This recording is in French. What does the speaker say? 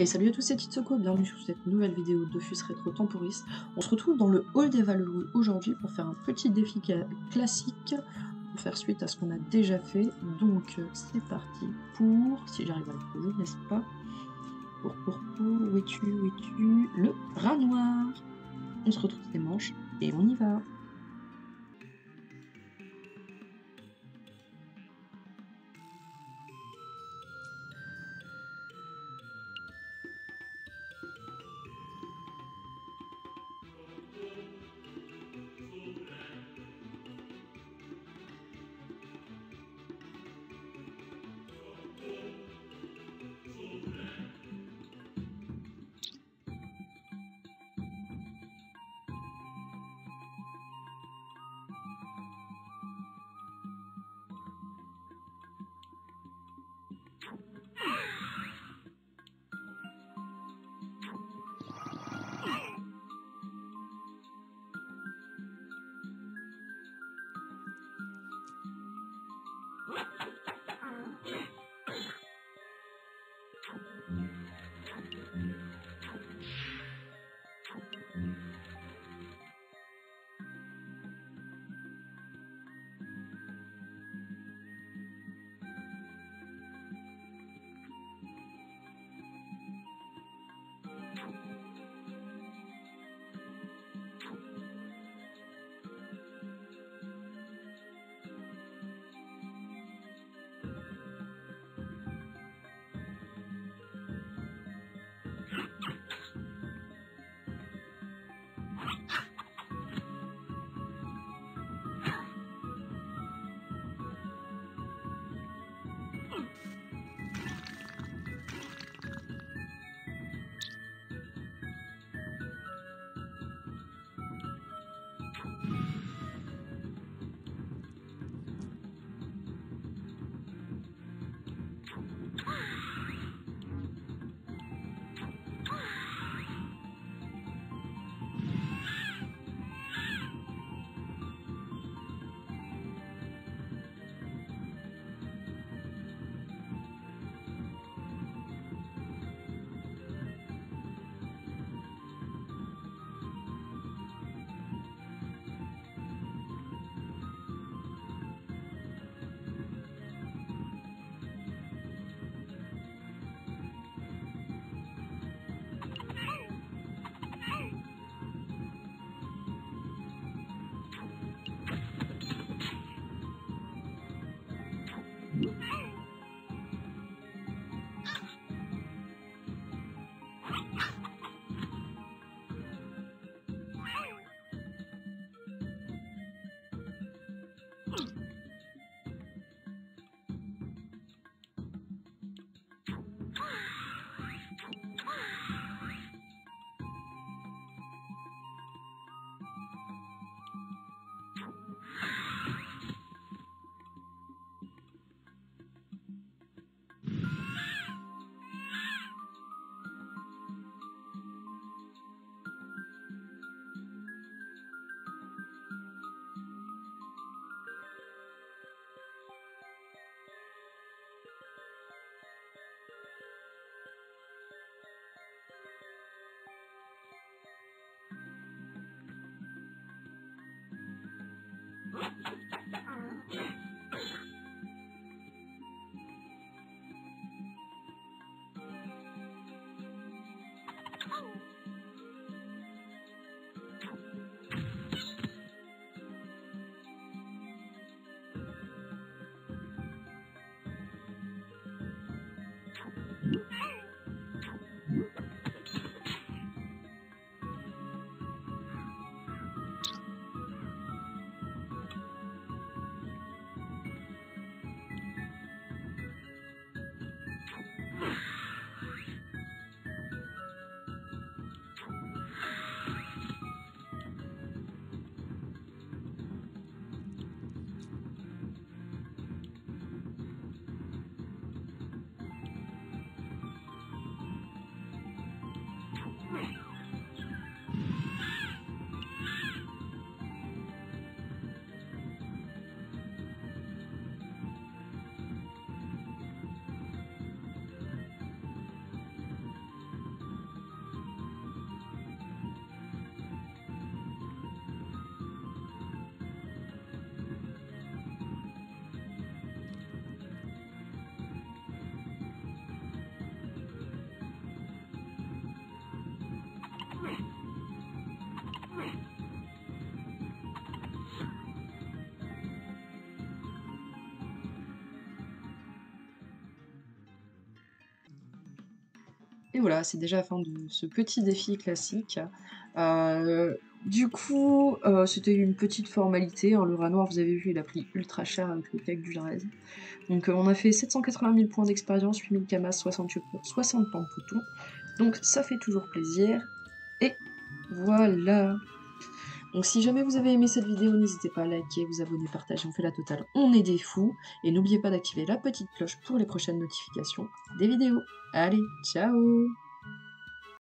Et salut à tous, c'est Titsoko, bienvenue sur cette nouvelle vidéo Fus Retro Temporis. On se retrouve dans le hall des Valeureux aujourd'hui pour faire un petit défi classique, pour faire suite à ce qu'on a déjà fait. Donc c'est parti pour, si j'arrive à le trouver, n'est-ce pas? Pour, pour, pour, où es-tu, où es-tu? Le rat noir On se retrouve les manches et on y va Ha ha ha! Et voilà, c'est déjà la fin de ce petit défi classique. Euh, du coup, euh, c'était une petite formalité. Hein. Le rat noir, vous avez vu, il a pris ultra cher avec le cake du Jarez. Donc euh, on a fait 780 000 points d'expérience, 8000 camas, 60, 60 points de pouton. Donc ça fait toujours plaisir. Et voilà donc si jamais vous avez aimé cette vidéo, n'hésitez pas à liker, vous abonner, partager, on fait la totale, on est des fous. Et n'oubliez pas d'activer la petite cloche pour les prochaines notifications des vidéos. Allez, ciao